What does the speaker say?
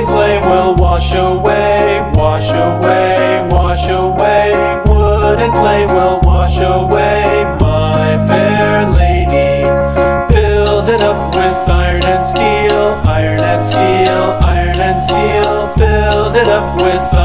the clay will wash away, wash away, wash away. Wood and clay will wash away, my fair lady. Build it up with iron and steel, iron and steel, iron and steel. Build it up with